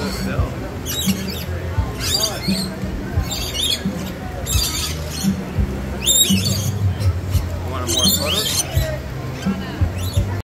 so still. Want more photos?